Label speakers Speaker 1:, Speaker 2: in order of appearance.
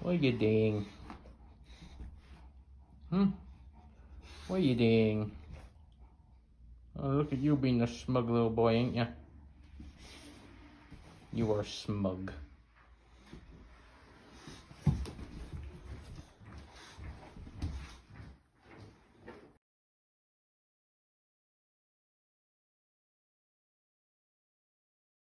Speaker 1: What are you doing? Hmm? What are you doing? Oh, look at you being a smug little boy, ain't ya? You are smug.